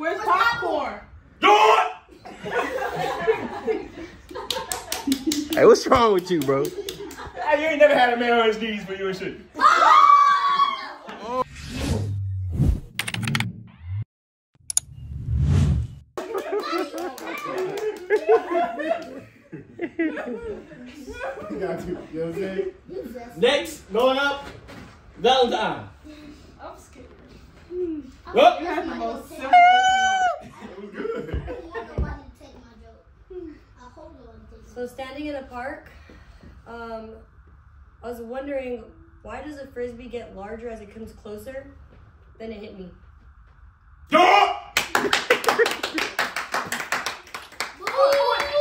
Where's popcorn? Do it! Hey, what's wrong with you, bro? Hey, you ain't never had a man on his knees for you and shit. You got to. You know what I'm saying? Next, going up, Valentine. Park, um, I was wondering why does a frisbee get larger as it comes closer? Then it hit me. Do it!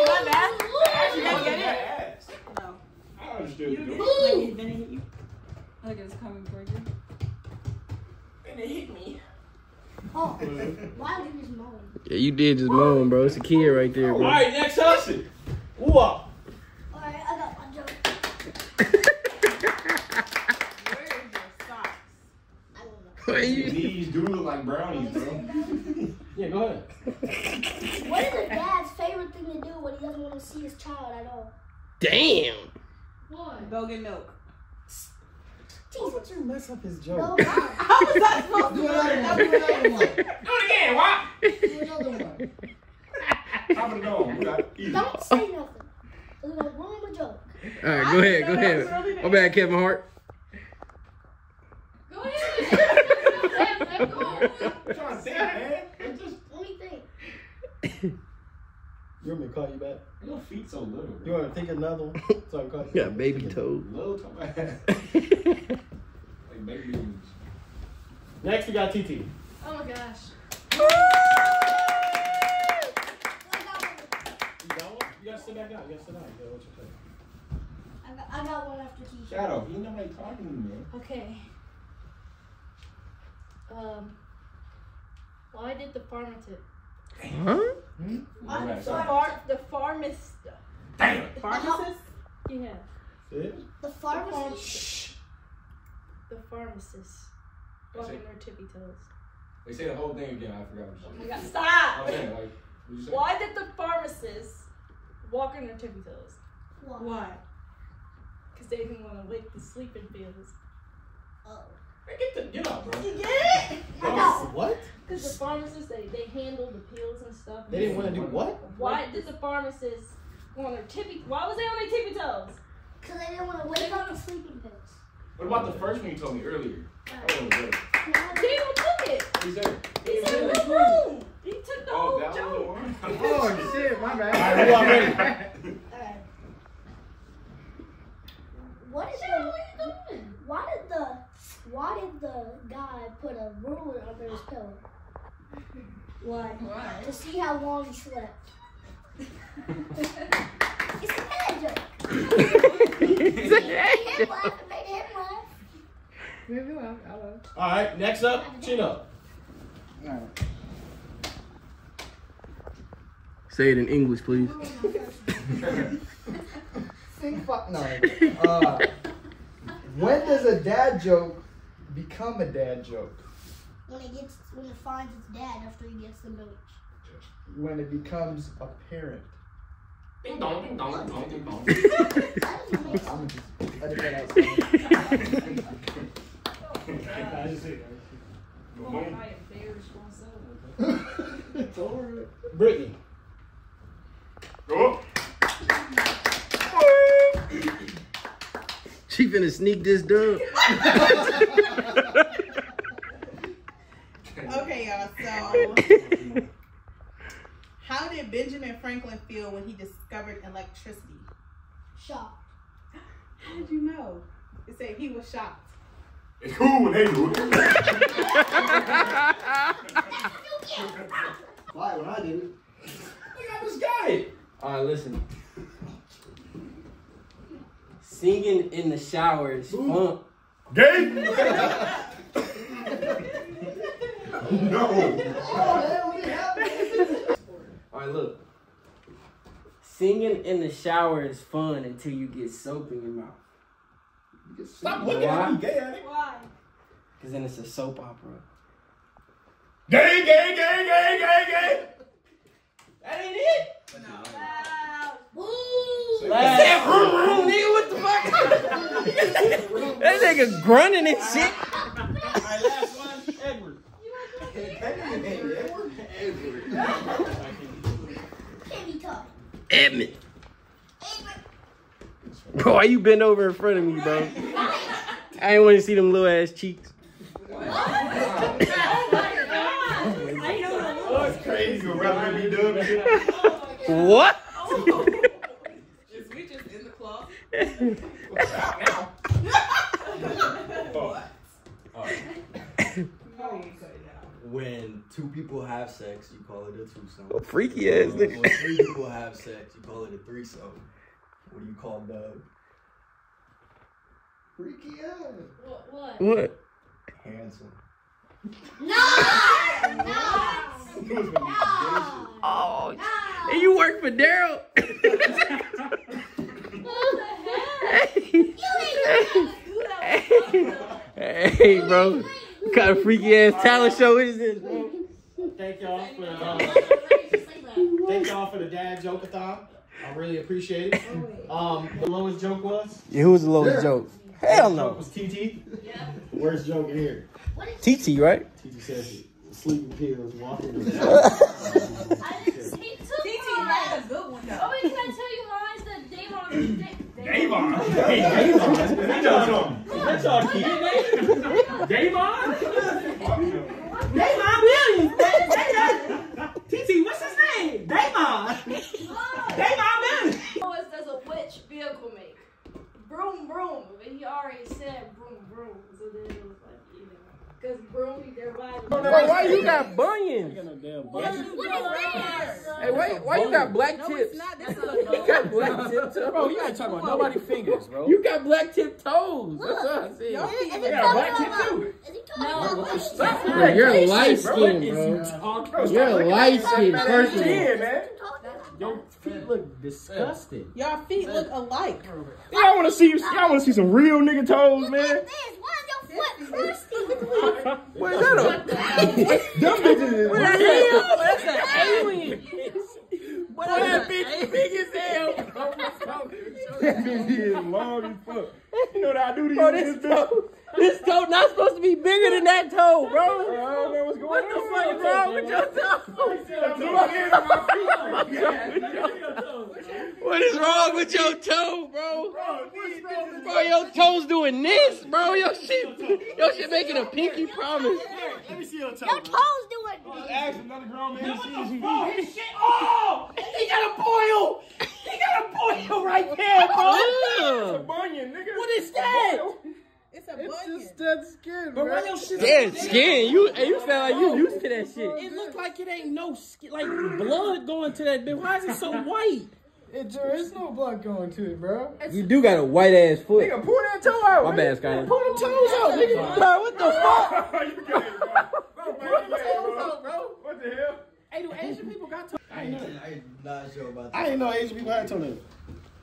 My bad. You gotta get it. Ass. No. I understood You you. it. Like, then it hit you. Like it's coming towards you. And it hit me. Oh, why did you just moan? Yeah, you did just moan, bro. It's a kid right there, all bro. right, next hustle. Ooh, Alright, I got my joke. Where is your socks? I don't know. Why you- These do look like brownies, bro. Yeah, go ahead. What is a dad's favorite thing to do when he doesn't want to see his child at all? Damn. What? Go get milk. Why would you mess up his joke? No, God. How was that supposed Do to another one. work? Do another one. Do it again, what? Do another one. Top of the dome. We got easy. Don't say nothing. It's gonna ruin my joke. All right, go ahead, go ahead. My bad, Kevin Hart. Go ahead. I'm trying to think, man. It's just Let me think. You want me to call you back? your feet so little. You want to think of another one? So I can call you You got back? baby toe. Little to my ass. Like baby. Next, we got TT. Oh my gosh. You got one? You gotta sit back down. You gotta sit down. You gotta what you say. I got, I got one after Keisha. Shadow, he nobody talking to me, man. Okay. Um, Oh, why did the farmer tip? Huh? Hmm? I'm Right. The, sorry. far, the pharmacist. Damn it. Pharmacist? Yeah, See? The pharmacy. the pharmacist walking their tippy toes. They say the whole thing again. I forgot what Oh you my said. god. Stop! Oh, man, like, what you say? Why did the pharmacist walk on their tippy toes? Why? Why? Because they didn't want to wake the sleeping pills. Oh. Get, the, get up, bro. You get it? I got What? Because the pharmacist, they, they handle the pills and stuff. They didn't want to do what? Why did the pharmacist go on their tippy? Why was they on their tippy toes? Because they didn't want to wake up the sleeping pills. What about the first one you told me earlier? That one was good. Took it. He said, He said in the room. He took the oh, whole that was the joke. one? Oh, shit, my bad. All right, who are ready? Alright. What is the, why did the why did the guy put a ruler under his pillow? Why? Why? To see how long he slept. it's a bad joke. It's a Made him laugh. It made him laugh. I will. All right, next up, Chino. Say it in English, please. Think fuck no. Uh, when does a dad joke become a dad joke? When it gets when it finds its dad after he gets the village. When it becomes apparent. Ding dong, ding dong, ding dong, ding dong. That doesn't make sense. I'm gonna just edit that out. I just see. Oh, I embarrassed myself. it's over. Brittany. Go up. She finna sneak this dub. Okay, y'all. So, how did Benjamin Franklin feel when he discovered electricity? Shocked. How did you know? It said he was shocked. It's cool when they do it. Why? When I did it. I just got it. All right, listen. Singing in the shower is fun. Gay? no. All right, look. Singing in the shower is fun until you get soap in your mouth. You Stop looking at me, gay. Why? Because then it's a soap opera. Gay, gay, gay, gay, gay, gay. That ain't it. That room, room, nigga, what the fuck? that nigga grunting and shit. All right, last one, Edward. Edward. Edward. Edmund. Bro, why you bend over in front of me, bro? I ain't want to see them little ass cheeks. That's crazy. You rather me dub What? Is we just in the club? When two people have sex, you call it a twosome. Freaky ass nigga. When three people have sex, you call it a threesome. What do you call Doug? Freaky ass. What? What? What? Handsome. No! No! No! Oh, No! and you work for Daryl? hey, bro. What kind of freaky ass talent show is this, bro? Thank y'all for the, uh, thank y'all for the dad joke-a-thon. I really appreciate it. Um, the lowest joke was? Yeah, who was the lowest joke? Hell Joke no. was TT. Where's joke in here? TT, right? TT says. Sleeping pills, walking. I didn't see TT had a good one though. Oh, wait, can I tell you lines that Davon... Da- Davon. Hey, Davon. That y'all That y'all keep. Davon? Davon Williams. TT, what's his name? Davon. Davon Williams. What does a which vehicle make? Broom, broom. But he already said broom, broom. So then it was like, you know. Because broom, they're riding. Bro, why you got bunions? What is this? Hey, why, why you got black No, tips? it's not. This You got black tip toes. Bro, you gotta talk about nobody fingers, bro. You got black tip toes. That's what I said. Your feet Is look Yeah, black tip too. Is he talking about Stop Bro, you're light Bro, skinned, what is bro. you talking about? You're light skinned, Stop first of that all. shit, man. Your feet look disgusting. Your feet look alike. Y'all wanna see y'all wanna see some real nigga toes, Look man? at this. Why is your foot crusty? What is that? Them bitches is What the hell? That's an alien. Boy, that bitch big as hell. That bitch is long as fuck. You know what I do to you Bro, with this this toe, not supposed to be bigger than that toe, bro. I don't know what's going What on. the fuck is wrong with your toe? What is wrong with your toe, bro? Bro, your toes doing this, bro. Your shit, your shit making a pinky promise. Let me see your toe. Your toes doing Ask another grown man to see his feet. Oh, he got a boil. He got a boil right there, bro. What is that? It's a bunion. dead skin, But why your shit? Dead skin. You, you sound like you used to that shit. It look like it ain't no skin, like blood going to that. Why is it so white? It, there is no blood going to it, bro. You do got a white ass foot. Nigga, pull that toe out. My bad, Sky. Pull them toes out, nigga. Bro, what the fuck? you get it, bro. Bro, pull them toes out, bro. What the hell? Hey, do Asian people got toes? I ain't know. I'm not sure about I ain't know Asian people had toenails.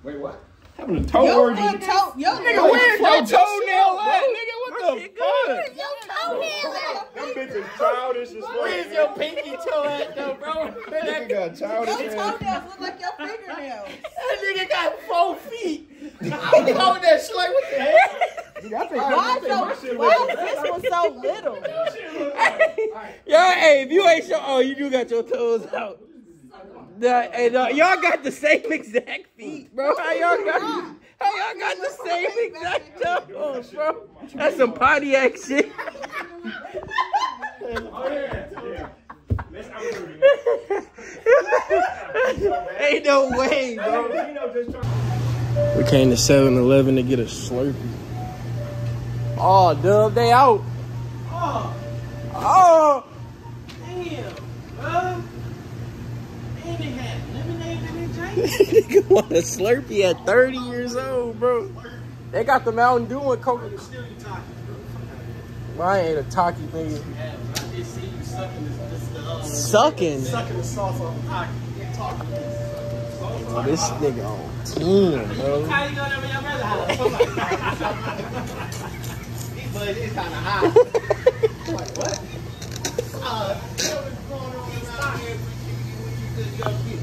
Wait, what? Having a toe Your orgy. foot toe. Your Nigga, where's your toenail at, nigga? What the shit fuck? your toenail. Them bitches childish as fuck. Where's your pinky toe at, though, bro? That nigga got childish Your toenails look like your fingernails. That nigga got four feet. I'm calling that shit like, what the hell? Nigga, I think, Why I think so? Why is this one so little? Y'all, hey, if you ain't sure, oh, you do got your toes out. Nah, hey, nah, y'all got the same exact feet, bro. How y'all got? How y'all got the same exact toes, bro? That's some Pontiac shit. Yeah. yeah. Let's. Ain't no way, bro. Gino just trying- We came to 7-Eleven to get a Slurpee. Oh, dub, they out. Oh, Oh, damn, bro. Drink. nigga want a Slurpee at 30 years old, bro. They got the Mountain Dew and Coca. Well, I ain't a see you sucking Sucking. the sauce off the. Oh, this nigga on 10, bro. How you over your brother's house? These boys is kind of high. like, what? Uh, what was going on around here young people?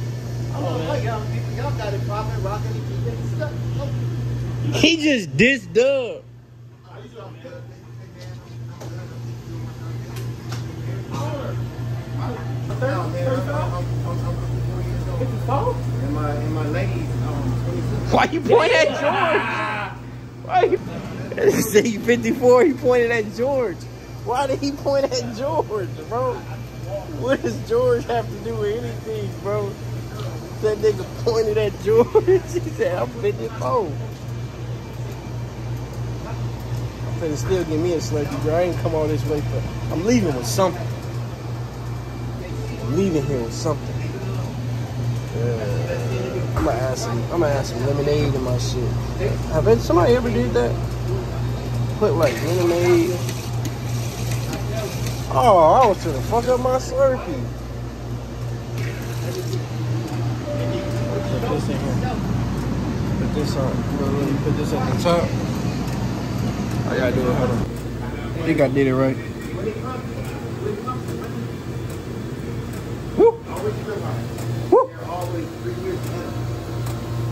I young people. Y'all got it popping, rocking, and. He just dissed Dub. And my, and my ladies, 26. Why you point at George? Why you? He 54. He pointed at George. Why did he point at George, bro? What does George have to do with anything, bro? That nigga pointed at George. He said I'm 54. I'm finna still give me a slurpee, bro. I ain't come all this way for. I'm leaving with something. I'm leaving here with something. Yeah. I'm gonna add some. I'm gonna add some lemonade in my shit. Have somebody ever did that? Put like lemonade. Oh, I was trying to fuck up my Slurpee. Put this in here. Put this on. Put, this at the top. I gotta do it. Hold on. I think I did it right. Woo. Woo. Always three years ahead.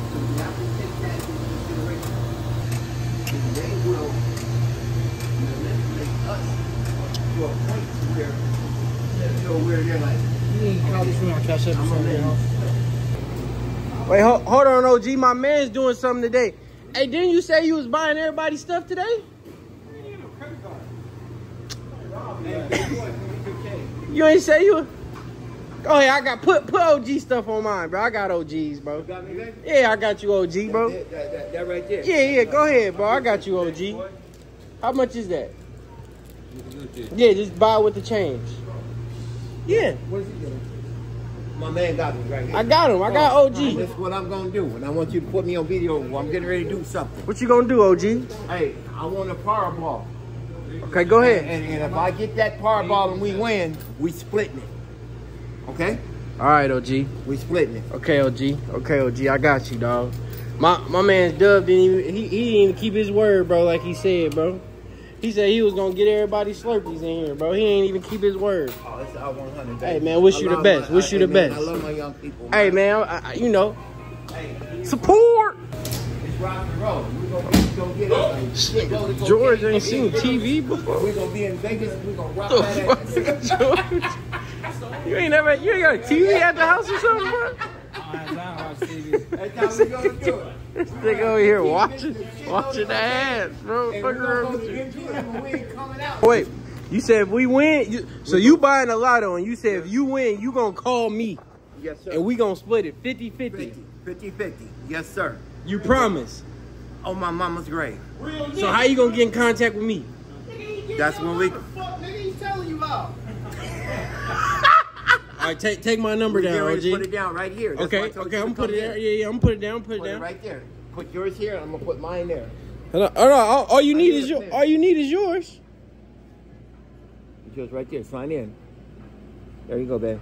So you have to take that into consideration. And they will manipulate us to a point to where, you know, like, Wait, hold, hold on, OG. My man's doing something today. Hey, didn't you say you was buying everybody stuff today? You ain't say you. Go ahead, I got put put OG stuff on mine, bro. I got OGs, bro. got me. Yeah, I got you, OG, bro. That, that, that, that right there. Yeah, yeah. Go ahead, bro. I got you, OG. How much is that? Yeah, just buy with the change. Yeah, What is he doing? My man got me right here. I got him. I got OG. That's what I'm gonna do, and I want you to put me on video. While I'm getting ready to do something. What you gonna do, OG? Hey, I want a power ball. Okay, go ahead. And, and if I get that power ball and we win, we splitting it. Okay? All right, OG. We splitting it. Okay, OG. Okay, OG. I got you, dog. My my man's Dub didn't even he, he didn't even keep his word, bro. Like he said, bro. He said he was gonna get everybody Slurpees in here, bro. He ain't even keep his word. Oh, it's our 100. Hey, man, wish I you the best. my- Wish you hey, the man, best. I love my young people. Hey, man, I, I, you know, support. It's rock and roll. We're gonna, we gonna get up. Like, shit, go to George cocaine. ain't seen TV before. We're gonna be in Vegas. We're gonna rock The that ass. George? You ain't never, you ain't got a TV at the house or something, bro? That's how we gonna do it. This nigga over here watching, watching the ass, bro. Fuck we're around with you. MGM and we ain't coming out. Wait, you said if we win, you, so you buying a lotto, and you said if you win, you gonna call me, Yes, sir. and we gonna split it 50-50. 50, 50, 50. Yes, sir. You promise. On my mama's grave. So how you gonna get in contact with me? That's when we. All right, take take my number we get down, ready to put it down right here. That's Okay, okay, I'm gonna put it there. Yeah, yeah, I'm gonna put it down. Put it Put it down. right there. Put yours here. I'm gonna put mine there. Hold on, hold. All, all you need need is a your. pen. All you need is yours. Put yours right there. Sign in. There you go, babe.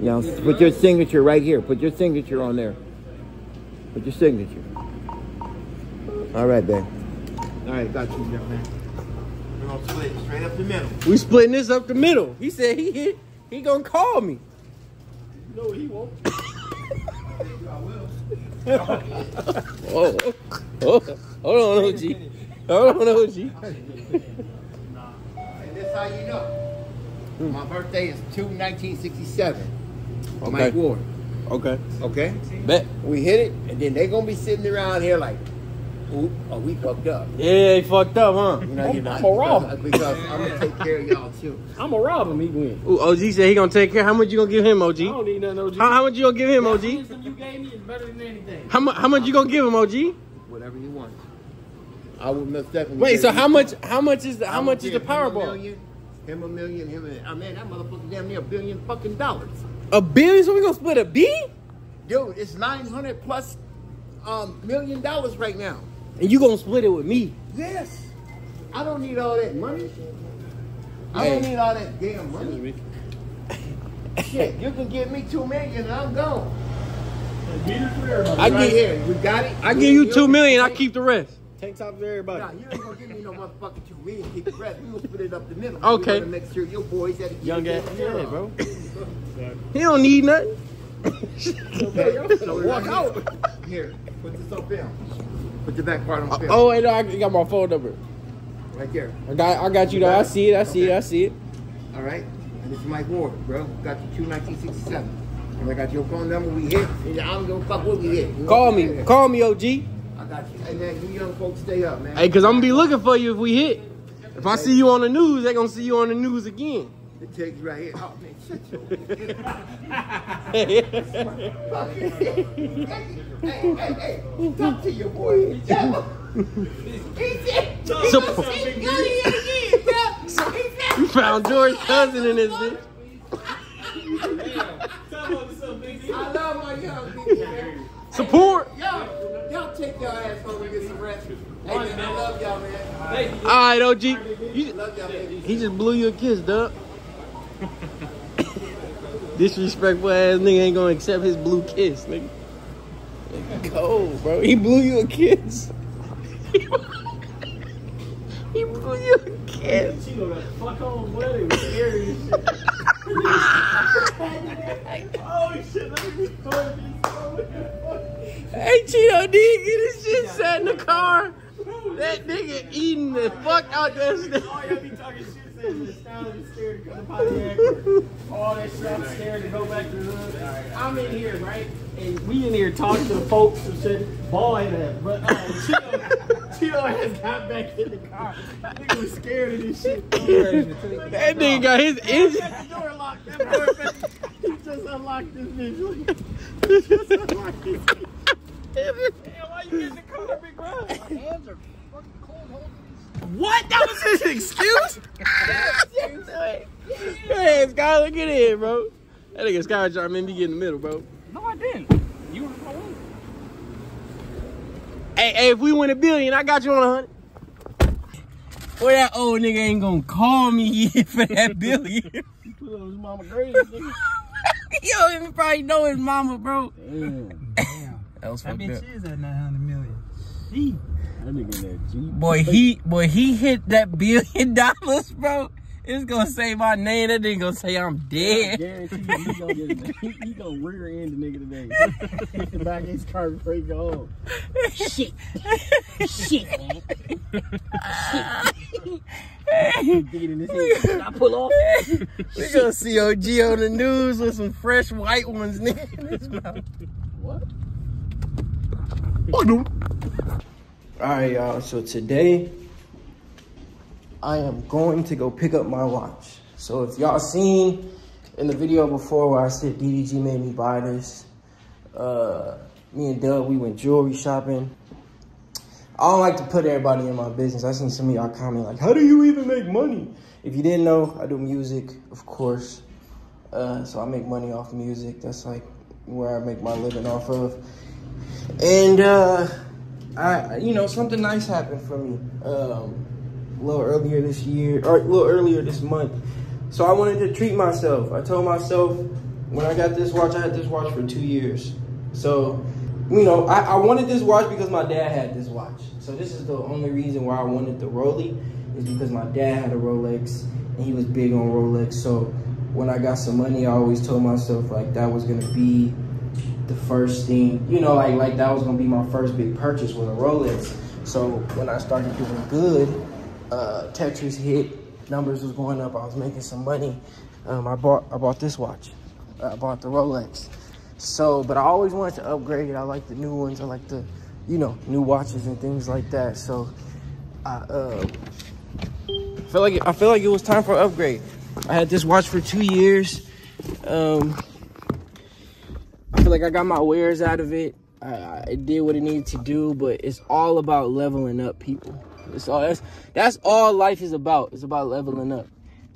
Now put your signature right here. Put your signature on there. Put your signature. All right, babe. All right, got you, young man. Gonna split straight up the middle. We splitting this up the middle. He said he he, he gonna call me. No, he won't. Oh, oh, oh, hold on, OG. Hold on, OG. And this how you know. Hmm. My birthday is 2 1967. Okay. Mike Ward. Okay, Okay? bet. We hit it, and then they gonna be sitting around here like, ooh, oh, we fucked up. Yeah, he fucked up, huh? You know, you're not. I'm a rob. Because, because I'm gonna take care of y'all too. I'm gonna rob him. He win. Ooh, OG said he gonna take care. How much you gonna give him, OG? I don't need nothing, OG. How, how much you gonna give him, That OG? wisdom you gave me is better than anything. How much? How much you gonna give him, OG? Whatever you want. I would most definitely. Wait, so how much? How much is the? How much is the give him a million, Him a million, him a, I mean, that motherfucker damn near a billion fucking dollars. A billion? So we gonna split a B? Dude, it's 900 plus um, million dollars right now. And you gonna split it with me? Yes. I don't need all that money. I don't Hey. need all that damn money. Shit, you can give me two million and I'm gone. I right give here, we got it. I We- give you we- two million. I keep the rest. Tank top for everybody. Nah, you ain't gonna give me no motherfucking two million. Keep the rest. We gonna split it up the middle. Okay. We gonna make sure your boys at the Young ass, yeah, bro. He don't need nothing. So walk out. Here, Put this up film. Put the back part on uh, film. Oh wait, no, I got my phone number. Right there. I got, I got you though. I see it. I see it. I see it. All right. And this is Mike Ward, bro. Got you two 1967. And I got your phone number. We hit. And I don't give a fuck what we hit. You know Call me, call me, OG. I got you. And then you young folks stay up, man. Hey, cause I'm gonna be looking for you if we hit. If I see you on the news, they gonna see you on the news again. The text right here. Oh man, shut your. hey, hey, hey, hey. Talk to your boy. Tell him. He said. Sup- He it again, bro. You found George's cousin in this bitch. I love my young people, man. Support. Y'all, y'all take your ass home and get some rest. Hey, man, I love y'all, man. All right, OG. You, Love y'all, baby. he just blew you a kiss, dog. Disrespectful ass nigga ain't gonna accept his blue kiss, nigga. Nigga Cold, bro. He blew you a kiss. he blew you a kiss. Fuck on, boy. They was scary shit. oh shit, let me. Hey, Cheeto did get his shit set in the car. That nigga eating the fuck out that oh, stuff. Oh, y'all be talking shit saying the style is scared to come to Pontiac. All that shit, I'm scared to go back to the hood. I'm in here, right? And we in here talking to the folks and shit. Boy, that. But uh, Cheeto, Cheeto has got back in the car. That nigga was scared of this shit. That nigga got his engine. That door locked. That door, he just unlocked this bitch. He just unlocked this bitch. Damn, why you in the car, big bro? What? That was his excuse? hey, Sky, look at it, bro. That nigga Sky trying to make me get in the middle, bro. No, I didn't. You were wrong. Hey, hey, if we win a billion, I got you on a hundred. Boy, that old nigga ain't gonna call me for that billion. Put on his mama grave, nigga. Yo, he probably know his mama, bro. Damn. That was That fucked bitch up. is at 900 million. She. That nigga in that G. Boy, he boy he hit that billion dollars, bro. It's gonna say my name. That nigga gonna say I'm dead. guarantee you he gonna get he, he gonna rear end the nigga today. Hit the back of his car before he go home. Shit. Shit, man. Dig it in his head. I pull off. We gonna see OG on the news with some fresh white ones, nigga, in his mouth. What? Alright, y'all. So today, I am going to go pick up my watch. So if y'all seen in the video before where I said DDG made me buy this, uh, me and Doug, we went jewelry shopping. I don't like to put everybody in my business. I seen some of y'all comment like, how do you even make money? If you didn't know, I do music, of course. Uh, so I make money off music. That's like where I make my living off of. And uh, I, you know, something nice happened for me um, a little earlier this year, or a little earlier this month. So I wanted to treat myself. I told myself when I got this watch, I had this watch for two years. So, you know, I, I wanted this watch because my dad had this watch. So this is the only reason why I wanted the Rolly is because my dad had a Rolex and he was big on Rolex. So when I got some money, I always told myself like that was gonna be the first thing, you know, like like that was gonna be my first big purchase with a Rolex. So when I started doing good, uh, Tetris hit, numbers was going up. I was making some money. Um, I bought I bought this watch. I bought the Rolex. So, but I always wanted to upgrade. it. I like the new ones. I like the, you know, new watches and things like that. So, I uh, feel like I feel like it was time for an upgrade. I had this watch for two years. Um, I feel like I got my wares out of it. I, I did what it needed to do, but it's all about leveling up, people. It's all that's that's all life is about. It's about leveling up,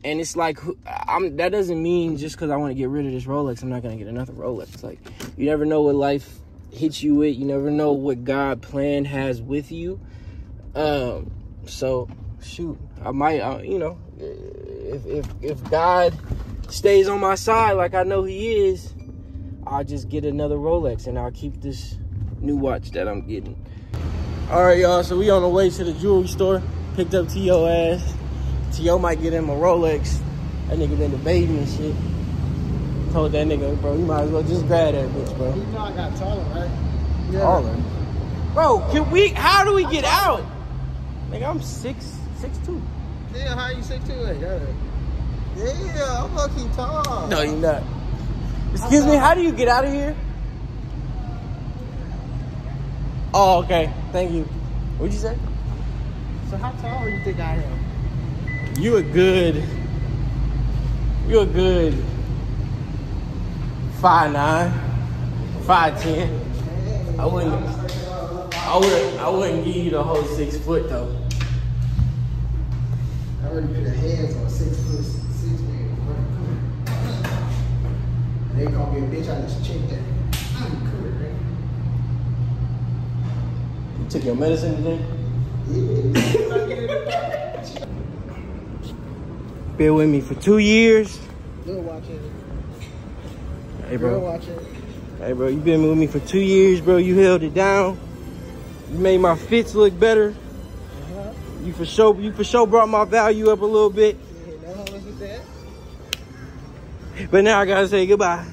and it's like I'm. That doesn't mean just because I want to get rid of this Rolex, I'm not gonna get another Rolex. Like you never know what life hits you with. You never know what God plan has with you. Um. So shoot, I might. Uh, you know, if if if God stays on my side like I know He is. I'll just get another Rolex and I'll keep this new watch that I'm getting. All right, y'all. So we on the way to the jewelry store. Picked up T.O. ass. T.O. might get him a Rolex. That nigga been debating and shit. Told that nigga, bro, you might as well just grab that bitch, bro. You know I got taller, right? Taller. Bro, can we? How do we get out? Nigga, I'm six, six two. Yeah, how you say to it? Yeah, I'm lucky tall. No, you're not. Excuse me, how do you get out of here? Oh, okay. Thank you. What'd you say? So how tall do you think I am? You a good. You a good. Five nine, five ten. I wouldn't. I wouldn't. I wouldn't give you the whole six foot though. I already put the hands on six foot six man. They call me a bitch. I just checked that. I'm cool, right? You took your medicine today. Been with me for two years. Girl watching. Hey, Girl bro. watching. Hey, bro. You been with me for two years, bro. You held it down. You made my fits look better. Uh-huh. You for sure. You for sure brought my value up a little bit. Yeah, no. But now I gotta say goodbye.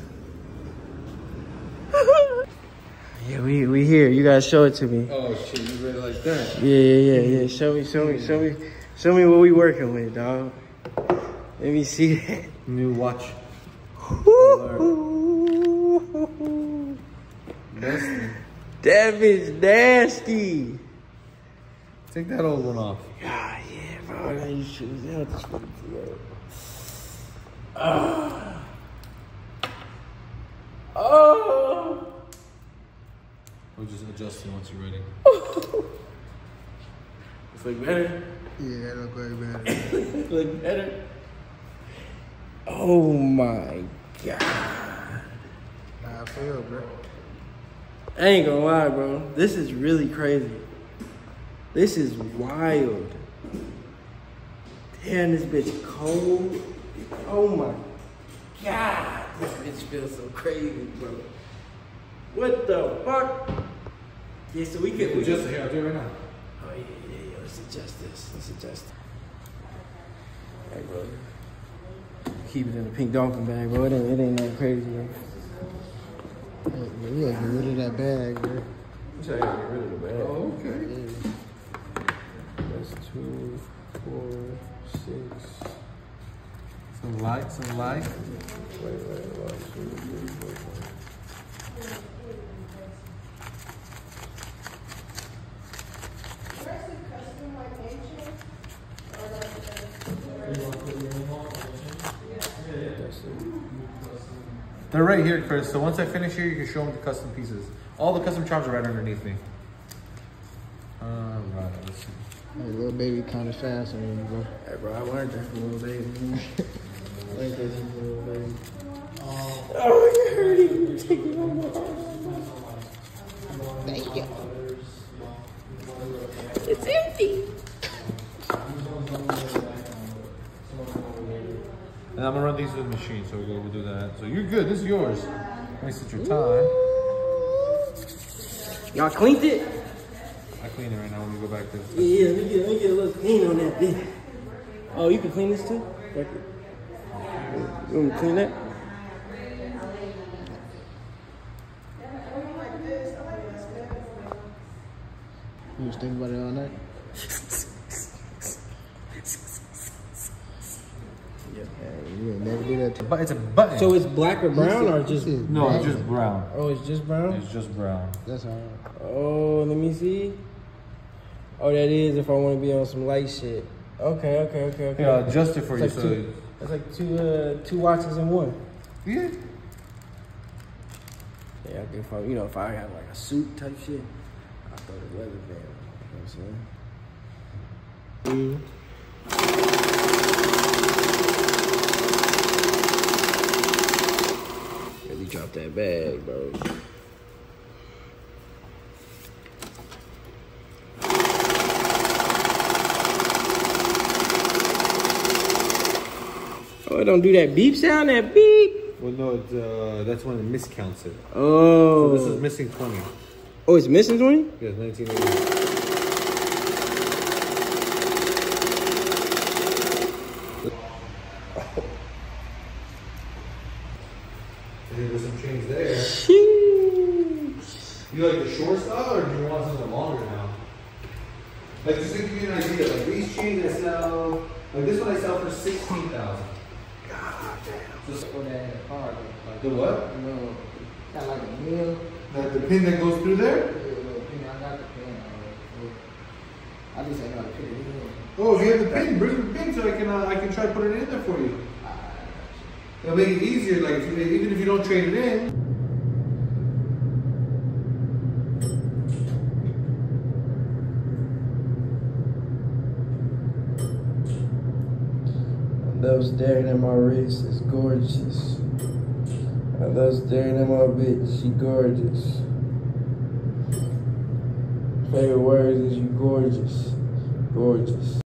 Yeah, we we here. You gotta show it to me. Oh shit, you ready like that? Yeah, yeah, yeah, yeah. Show me, show me, show me, show me what we working with, dog. Let me see that. New watch. That bitch nasty. Take that old one off. Ah, yeah, bro. I got these shoes. They don't just fucking together. Ah. Oh. We'll just adjust it once you're ready. It's like better. Yeah, that look way better. Look better. Oh my god. Nah, I feel, bro. I ain't gonna lie, bro. This is really crazy. This is wild. Damn, this bitch cold. Oh my god. This bitch feels so crazy, bro. What the fuck? Yeah, so we could. We Just could- here, I'll do it right now. Oh yeah, yeah, yeah. Let's adjust this. Let's adjust. Hey, bro. Keep it in the pink donkey bag, bro. It ain't, it ain't that crazy, bro. Yeah, we gotta get rid of that bag, bro. Oh, okay. That's two, four, six. Some light, some light. Wait, wait, one, two, three, four, five. They're right here, Chris. So once I finish here, you can show them the custom pieces. All the custom charms are right underneath me. Alright, let's see. Hey, Lil Baby kind of fast on you, bro. Hey, bro, I learned that from Lil Baby. I learned that from Lil Baby. Oh, you're hurting. Take it Thank And I'm gonna run these through the machine, so we'll, we'll do that. So you're good. This is yours. Let me set your time. Y'all cleaned it? I clean it right now when we go back there. Yeah, let me get, let me get a little clean on that bit. Oh, you can clean this too? Like, you want me to clean that? You was thinking about it all night? Yeah, you ain't never do that to But it's a button. So it's black or brown or just? no, it's just brown. Oh, it's just brown? It's just brown. That's all. Oh, let me see. Oh, that is if I want to be on some light shit. Okay, okay, okay, okay. Yeah, I'll adjust it for you. It's like So two, it's like two, uh, two watches in one. yeah. Yeah, I if I, you know, if I have like a suit type shit, I throw the leather band. You know what I'm saying? Really drop that bag, bro. Oh, it don't do that beep sound, that beep. Well, no, it, uh, that's when it miscounts it. Oh. So this is missing 20. oh, it's missing 20? Yeah, 1980. There's some change there. Sheesh. You like the short style, or do you want something longer now? Like just to give you an idea, like these chains I sell, like this one I sell for sixteen thousand. God damn. Just put that in the car. Like, The what? you know, kind of like a nail. Like the pin that goes through there? Yeah, little pin. I got the pin. I just ain't how to put. Oh, if you have the pin, bring the pin so I can uh, I can try to put it in there for you. It'll make it easier. Like if you, even if you don't trade it in. Love staring at my wrist. It's gorgeous. I love staring at my bitch. She gorgeous. Favorite words is you gorgeous. Gorgeous.